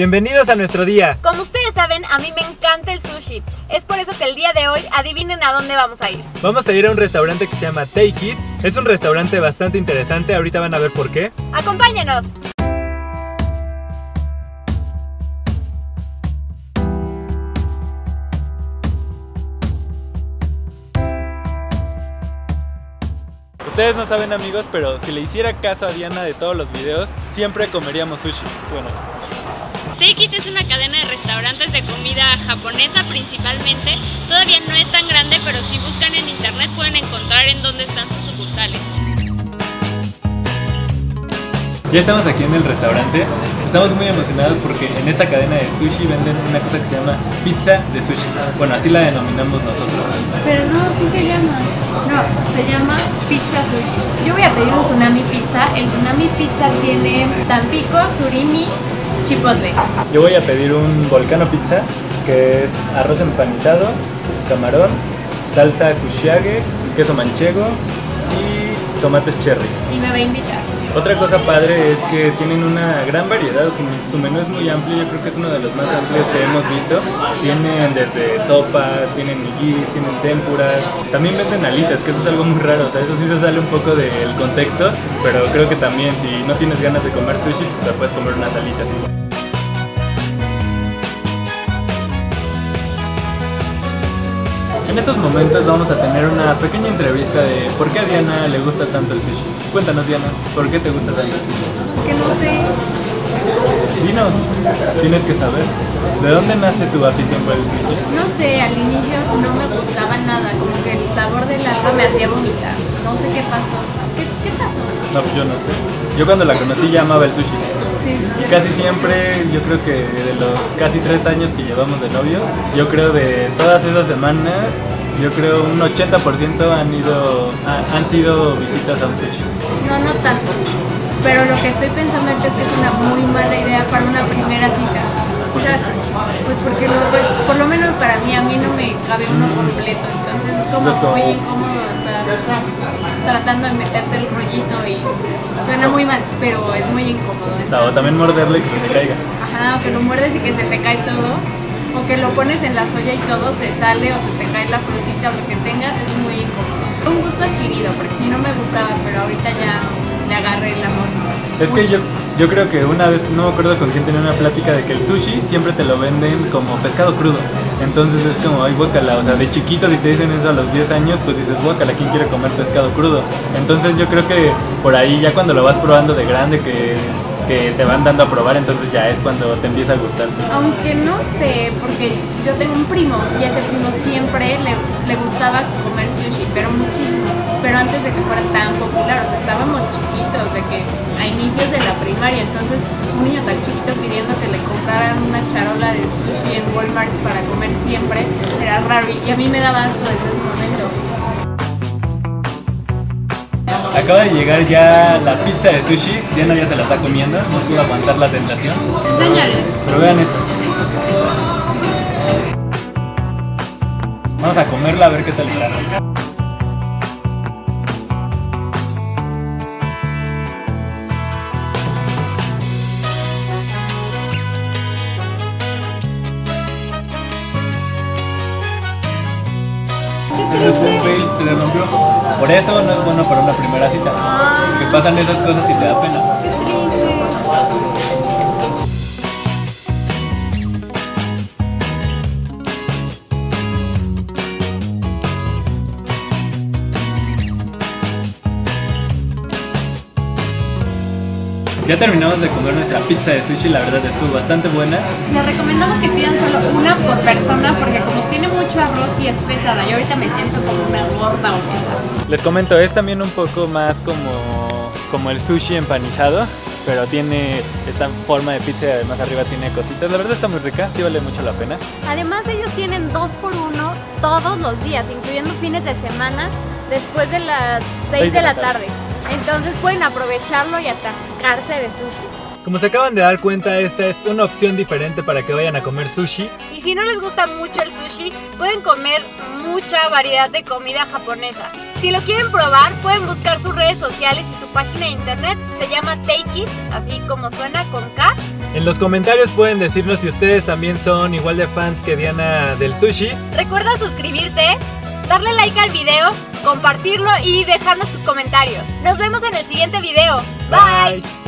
Bienvenidos a nuestro día. Como ustedes saben, a mí me encanta el sushi. Es por eso que el día de hoy adivinen a dónde vamos a ir. Vamos a ir a un restaurante que se llama Take It. Es un restaurante bastante interesante, ahorita van a ver por qué. ¡Acompáñenos! Ustedes no saben amigos, pero si le hiciera caso a Diana de todos los videos, siempre comeríamos sushi. Bueno, It es una cadena de restaurantes de comida japonesa principalmente. Todavía no es tan grande, pero si buscan en internet pueden encontrar en dónde están sus sucursales. ya estamos aquí en el restaurante. Estamos muy emocionados porque en esta cadena de sushi venden una cosa que se llama pizza de sushi. Bueno, así la denominamos nosotros. Pero no, sí se llama. No, se llama pizza sushi. Yo voy a pedir un tsunami pizza. El tsunami pizza tiene tampico, surimi, chipotle. Yo voy a pedir un volcano pizza, que es arroz empanizado, camarón, salsa kushiage, queso manchego y tomates cherry. Y me va a invitar. Otra cosa padre es que tienen una gran variedad, su, menú es muy amplio, yo creo que es uno de los más amplios que hemos visto. Tienen desde sopas, tienen nigiris, tienen tempuras, también venden alitas, que eso es algo muy raro, o sea, eso sí se sale un poco del contexto, pero creo que también si no tienes ganas de comer sushi, te puedes comer unas alitas. En estos momentos vamos a tener una pequeña entrevista de por qué a Diana le gusta tanto el sushi. Cuéntanos Diana, ¿por qué te gusta tanto el sushi? Que no sé. Dinos, tienes que saber. ¿De dónde nace tu afición por el sushi? No sé, al inicio no me gustaba nada. Como que el sabor del alga me hacía vomitar. No sé qué pasó. ¿Qué, qué pasó? No, pues yo no sé. Yo cuando la conocí ya amaba el sushi. Casi siempre, yo creo que de los casi tres años que llevamos de novios, yo creo de todas esas semanas, yo creo un 80% han ido, ha- han sido visitas a un sushi. No, no tanto. Pero lo que estoy pensando es que es una muy mala idea para una primera cita. O sea, pues porque lo- pues, por lo menos para mí, a mí no me cabe uno completo. Entonces Es como- muy incómodo estar tratando de meterte el rollito y suena muy mal, pero es muy incómodo. O también morderle y que se te caiga. Ajá, que lo muerdes y que se te cae todo. O que lo pones en la soya y todo se sale o se te cae la frutita o lo que tengas, es muy incómodo. Un gusto adquirido, porque si no me gustaba, pero ahorita ya le agarré el amor. Es que yo, yo creo que una vez, no me acuerdo con quién tenía una plática de que el sushi siempre te lo venden como pescado crudo. Entonces es como, ay, guacala, o sea, de chiquito si te dicen eso a los 10 años, pues dices, guacala, ¿quién quiere comer pescado crudo? Entonces yo creo que por ahí ya cuando lo vas probando de grande, que, que te van dando a probar, entonces ya es cuando te empieza a gustar. Aunque no sé, porque yo tengo un primo y a ese primo siempre le, le gustaba comer sushi, pero muchísimo. Pero antes de que fuera tan popular, o sea, estábamos chiquitos, de que a inicios de la primaria, entonces un niño tan chiquito pidiendo que le compraran una charola de sushi en Walmart para comer siempre, era raro y a mí me daba asco desde ese momento. Acaba de llegar ya la pizza de sushi, Diana ya se la está comiendo, no pudo aguantar la tentación. Enséñale. Pero vean esto. Vamos a comerla a ver qué tal está. Se le rompió. Por eso no es bueno para una primera cita. Que pasan esas cosas y te da pena. Ya terminamos de comer nuestra pizza de sushi, la verdad estuvo bastante buena. Les recomendamos que pidan solo una por persona porque como tiene mucho arroz y es pesada, yo ahorita me siento como una gorda obesa. Les comento, es también un poco más como, como el sushi empanizado, pero tiene esta forma de pizza y además arriba tiene cositas. La verdad está muy rica, sí vale mucho la pena. Además ellos tienen dos por uno todos los días, incluyendo fines de semana, después de las 6 de la tarde. Entonces pueden aprovecharlo y atascarse de sushi. Como se acaban de dar cuenta, esta es una opción diferente para que vayan a comer sushi. Y si no les gusta mucho el sushi, pueden comer mucha variedad de comida japonesa. Si lo quieren probar, pueden buscar sus redes sociales y su página de internet. Se llama Take It, así como suena con K. En los comentarios pueden decirnos si ustedes también son igual de fans que Diana del sushi. Recuerda suscribirte, darle like al video, compartirlo y dejarnos tus comentarios. Nos vemos en el siguiente video. Bye.